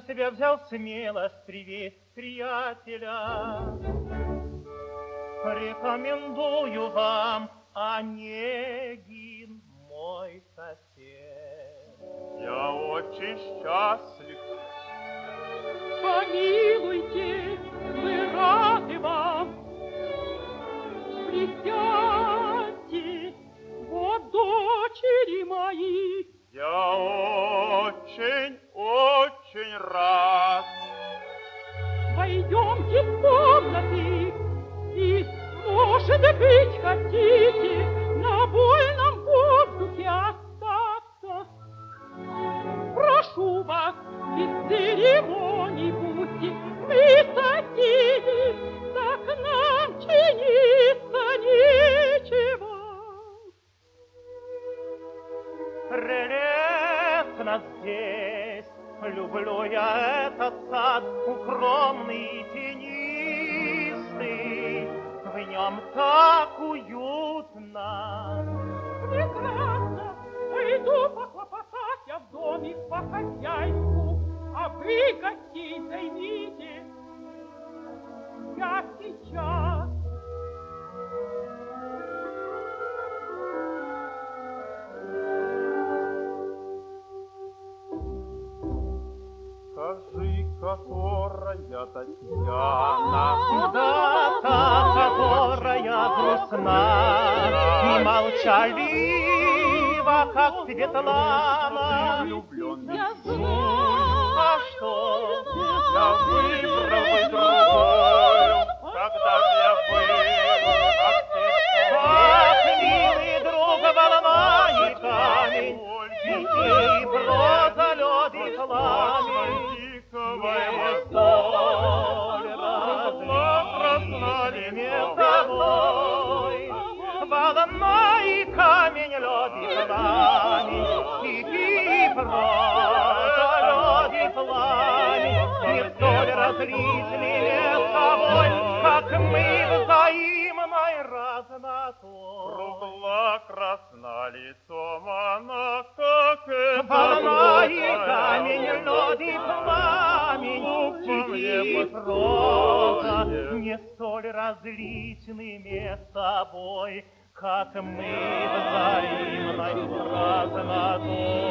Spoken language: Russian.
себя взял смелость привесть приятеля. Рекомендую вам Онегин, мой сосед. Я очень счастлив. Помилуйте, мы рады вам. Присядьте, вот дочери мои. Я очень, очень рад. Войдемте в комнаты и, может быть, хотите на вольном воздухе остаться. Прошу вас, без церемоний будьте, мы соседи, так нам чиниться нечего. Прелестно здесь, люблю я этот сад, укромный и тенистый, в нем так уютно. Прекрасно, пойду похлопотать я в доме по хозяйству, а вы гостей займите. Я сейчас. Скажи, которая Татьяна, Дата, которая грустна. И молчалива, как Светлана. влюблен Я А что? Я выбрал бы другую, когда я был, как ты Как милый друг волна и камень, И проза, лед и пламень, Лед и пламень, Не столь различны между тобой, Как мы взаимной разнотой. Кругла красна лицом она, как это Волна и камень, лед и пламень, и проза не столь различны между собой, Как мы взаимной празднотою.